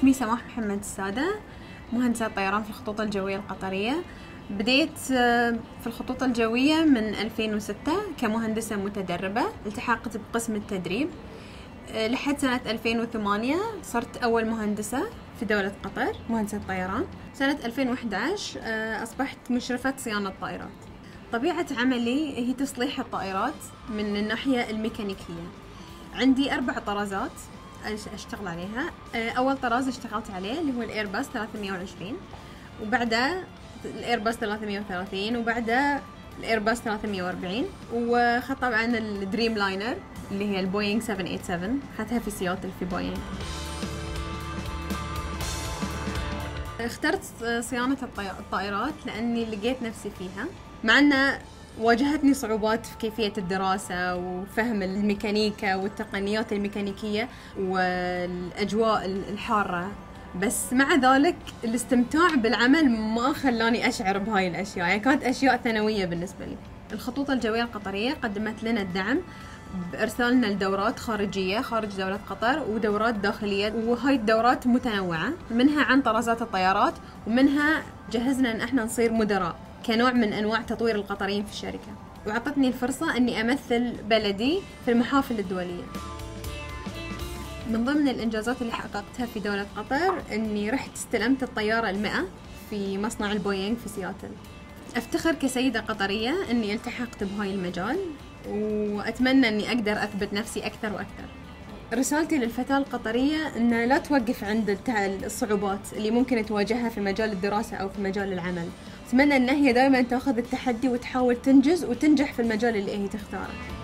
اسمي سماح محمد السادة مهندسة طيران في الخطوط الجوية القطرية. بديت آه، في الخطوط الجوية من 2006 كمهندسة متدربة التحقت بقسم التدريب. آه، لحد سنة 2008 صرت أول مهندسة في دولة قطر مهندسة طيران. سنة 2011 آه، أصبحت مشرفة صيانة طائرات طبيعة عملي هي تصليح الطائرات من الناحية الميكانيكية. عندي أربع طرازات. أشتغل عليها. أول طراز اشتغلت عليه اللي هو الإيرباص 320 وبعدها الايرباص 330 وبعدها الايرباص 340 وخط طبعا ال Dreamliner اللي هي البوينغ 787 أخذتها في سياتل في بوينغ. اخترت صيانة الطائرات لأني لقيت نفسي فيها مع أن واجهتني صعوبات في كيفية الدراسة وفهم الميكانيكا والتقنيات الميكانيكية والأجواء الحارة. بس مع ذلك الاستمتاع بالعمل ما خلاني أشعر بهاي الأشياء. يعني كانت أشياء ثانوية بالنسبة لي. الخطوط الجوية القطرية قدمت لنا الدعم بإرسالنا لدورات خارجية خارج دولة قطر ودورات داخلية. وهاي الدورات متنوعة منها عن طرازات الطيارات ومنها جهزنا إن إحنا نصير مدراء. كنوع من أنواع تطوير القطريين في الشركة. وعطتني الفرصة إني أمثل بلدي في المحافل الدولية. من ضمن الإنجازات اللي حققتها في دولة قطر إني رحت استلمت الطيارة المئة في مصنع البوينغ في سياتل. أفتخر كسيدة قطرية إني التحقت بهاي المجال وأتمنى إني أقدر أثبت نفسي أكثر وأكثر. رسالتي للفتاة القطرية أن لا توقف عند الصعوبات اللي ممكن تواجهها في مجال الدراسة أو في مجال العمل. أتمنى أن هي دائما تأخذ التحدي وتحاول تنجز وتنجح في المجال اللي هي تختاره.